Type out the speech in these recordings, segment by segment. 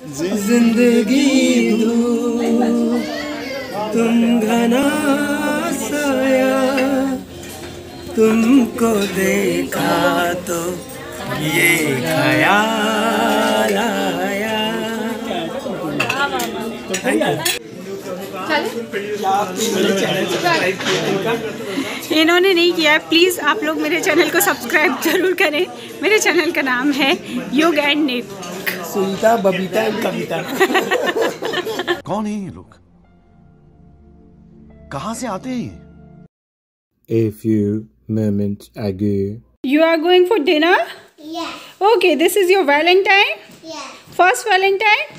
ज़िंदगी दो, तुम घना साया, तुमको देखा तो ये ख्याल आया। इन्होंने नहीं किया प्लीज़ आप लोग मेरे चैनल को सब्सक्राइब ज़रूर करें। मेरे चैनल का नाम है योग एंड निप सुनीता बबीता एंड कविता कौन है ये लोग कहां से आते हैं ये A few moments ago. You are going for dinner Yes, okay this is your valentine yes. First valentine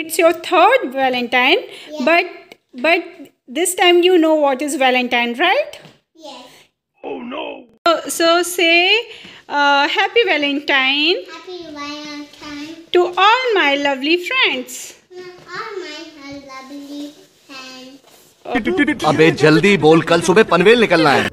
it's your third valentine but but this time you know what is valentine right Yes. so, so say uh, happy valentine Happy Valentine. to all my lovely friends All my lovely friends. अबे जल्दी बोल कल सुबह पनवेल निकलना है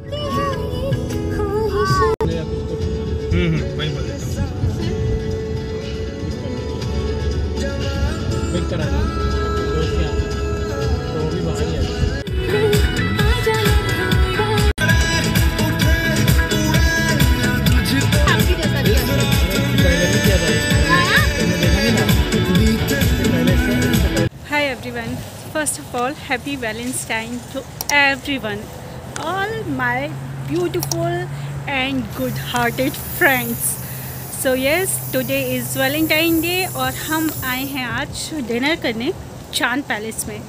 everyone. First of all, happy Valentine to everyone. All my beautiful and good-hearted friends. So yes, today is Valentine Day और हम आए हैं आज डिनर करने चांद पैलेस में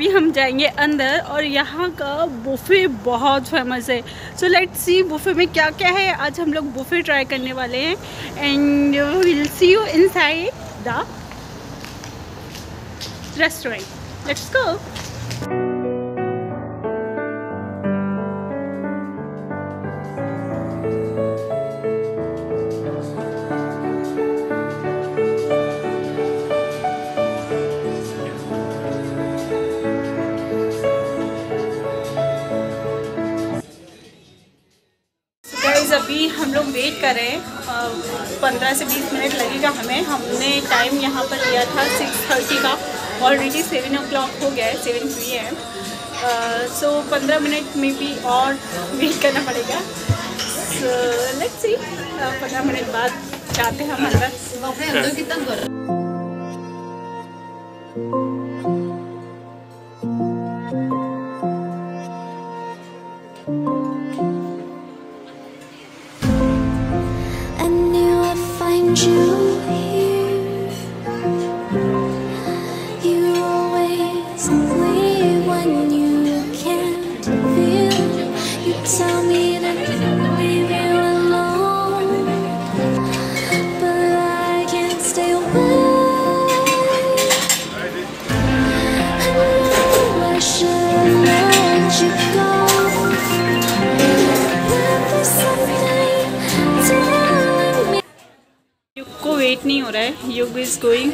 अभी हम जाएँगे अंदर और यहाँ का बुफ़े बहुत फ़ेमस है। सो लेट्स सी बुफ़े में क्या क्या है। आज हम लोग बुफ़े ट्राई करने वाले हैं। And will see you inside the restaurant let's go पंद्रह से बीस मिनट लगेगा हमें। हमने टाइम यहाँ पर लिया था सिक्स थर्टी का। ऑलरेडी सेवन ओ क्लॉक हो गया है सेवन पी एम सो पंद्रह मिनट में भी और वेट करना पड़ेगा। सो लेट्स सी पंद्रह मिनट बाद जाते हैं हम अंदर। I you हो रहा है। युग इज़ गोइंग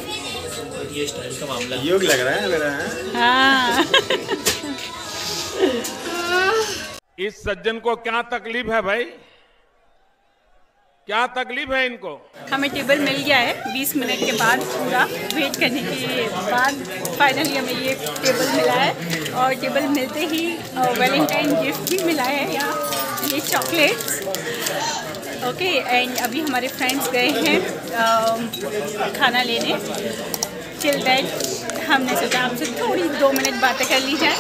योग लग रहा है मेरा हाँ? हाँ। इस सज्जन को क्या तकलीफ़ है भाई? क्या तकलीफ़ है इनको? हमें टेबल मिल गया है 20 मिनट के बाद पूरा। वेट करने के बाद फाइनली हमें ये टेबल मिला है। और टेबल मिलते ही वैलेंटाइन गिफ्ट भी मिला है यहाँ ये चॉकलेट्स ओके एंड अभी हमारे फ्रेंड्स गए हैं खाना लेने। चिल दैट हमने सोचा आपसे थोड़ी दो मिनट बातें कर ली जाए।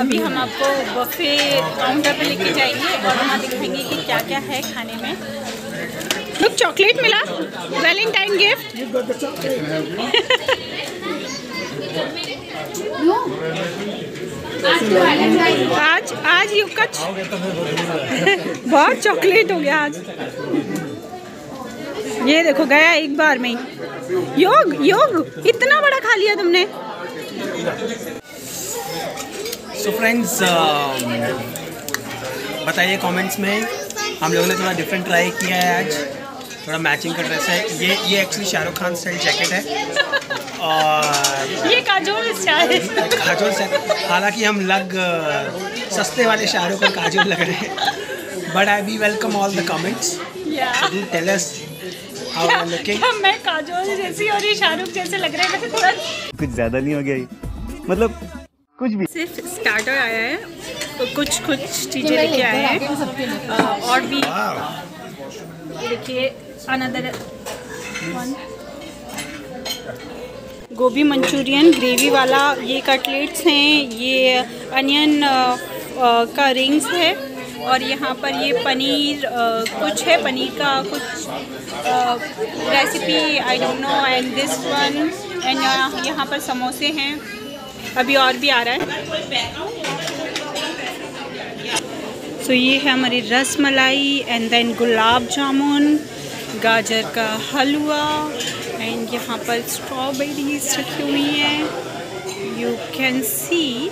अभी हम आपको बफे काउंटर पे लेके जाएँगे और वहाँ दिखाएँगे कि क्या क्या है खाने में। लुक चॉकलेट मिला। वैलेंटाइन गिफ्ट आज आज युग का बहुत चॉकलेट हो गया आज। ये देखो, गया एक बार में ही। योग योग, इतना बड़ा खा लिया तुमने। सो फ्रेंड्स बताइए कमेंट्स में। हम लोगों ने थोड़ा डिफरेंट ट्राई किया है आज। थोड़ा मैचिंग का ड्रेस है। ये ये actually Shahrukh Khan style jacket है। और ये काजोल स्टाइल काजोल से हालाँकि हम लग सस्ते वाले शाहरुख और काजोल लग रहे हैं। But I be welcome all the comments या टेल अस हाउ क्या, आर लुकिंग क्या मैं काजोल जैसी और ये शाहरुख जैसे लग रहे हैं। थोड़ा कुछ ज़्यादा नहीं हो गया ये? मतलब कुछ भी। सिर्फ़ स्टार्टर आया है तो कुछ कुछ चीज़ें लेके आए हैं। और भी देखिए another one gobi Manchurian gravy वाला ये कटलेट्स हैं ये अनियन का रिंग्स है और यहाँ पर ये पनीर अ, कुछ है पनीर का कुछ recipe I don't know and this one and यहाँ पर समोसे हैं। अभी और भी आ रहा है। सो so ये है हमारी रस मलाई एंड देन गुलाब जामुन। गाजर का हलवा एंड यहाँ पर स्ट्रॉबेरीज रखी हुई हैं। यू कैन सी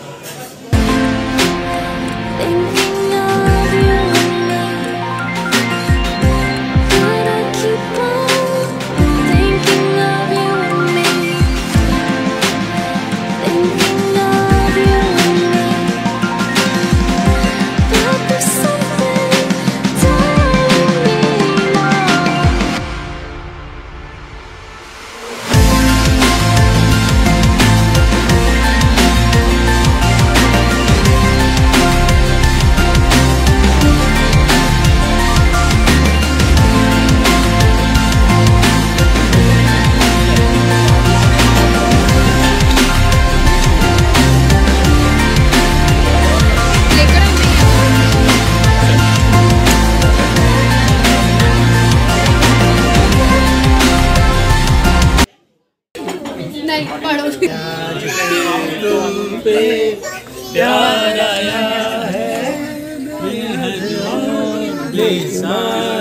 I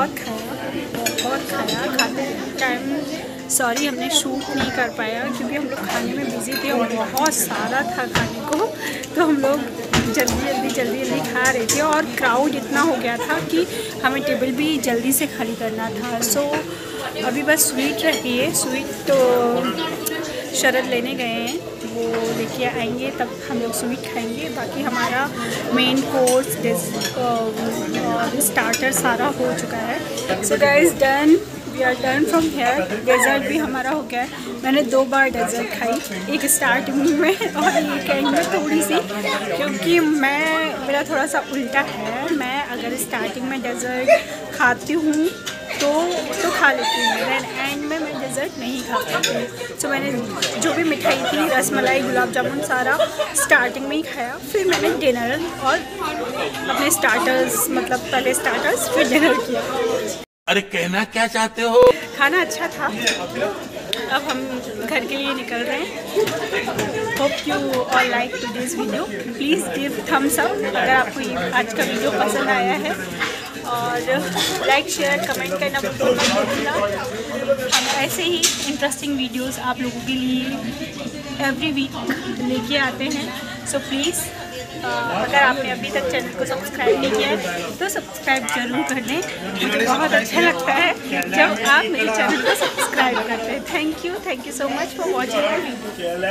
बहुत खाया। बहुत खाया खाते टाइम सॉरी हमने शूट नहीं कर पाया, क्योंकि हम लोग खाने में बिज़ी थे और बहुत सारा था खाने को। तो हम लोग जल्दी जल्दी जल्दी जल्दी खा रहे थे और क्राउड इतना हो गया था कि हमें टेबल भी जल्दी से खाली करना था। सो अभी बस स्वीट है। स्वीट तो शरद लेने गए हैं। वो लेके आएँगे, तब हम लोग स्वीट खाएँगे। बाकी हमारा मेन कोर्स स्टार्टर सारा हो चुका है। So guys done we are done from here dessert भी हमारा हो गया है। मैंने दो बार डेजर्ट खाई। एक स्टार्टिंग में और एक एंड में थोड़ी सी। क्योंकि मैं, मेरा थोड़ा सा उल्टा है। मैं अगर स्टार्टिंग में डेजर्ट खाती हूँ तो तो खा लेती हूँ। में मैं डेजर्ट नहीं खा पाती हूँ। सो मैंने जो भी मिठाई थी रसमलाई गुलाब जामुन सारा स्टार्टिंग में ही खाया। फिर मैंने डिनर और अपने स्टार्टर्स मतलब पहले स्टार्टर्स फिर डिनर किया। अरे कहना क्या चाहते हो? खाना अच्छा था। अब हम घर के लिए निकल रहे हैं। Hope you all like to this video please give thumbs up अगर आपको ये आज का वीडियो पसंद आया है। और लाइक शेयर कमेंट करना बिल्कुल मत भूलना हम ऐसे ही इंटरेस्टिंग वीडियोस आप लोगों के लिए एवरी वीक लेके आते हैं। सो so, प्लीज़ अगर आपने अभी तक चैनल को सब्सक्राइब नहीं किया है तो सब्सक्राइब ज़रूर कर लें। मुझे बहुत अच्छा लगता है जब आप मेरे चैनल को सब्सक्राइब करते हैं। Thank you thank you so much for watching